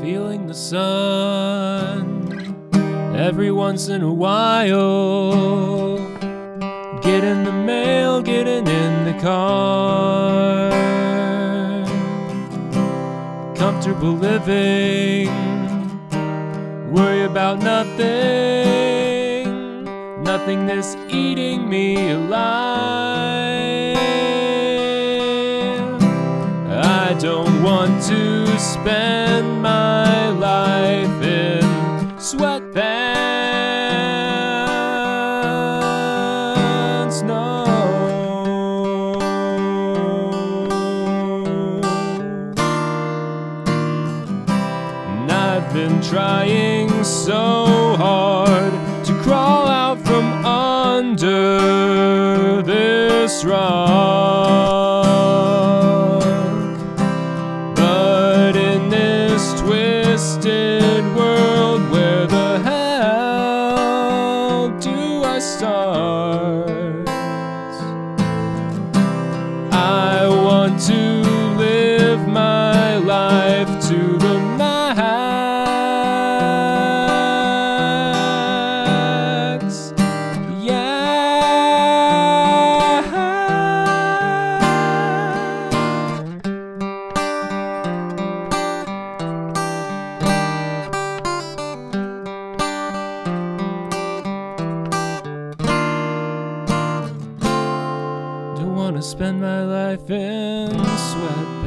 feeling the sun every once in a while. Getting the mail, getting in the car. Comfortable living, worry about nothing, nothingness eating me alive. I don't want to spend my No. And I've been trying so hard to crawl out from under this rock. But in this twisted world, where the hell do I start? To Wanna spend my life in sweatpants.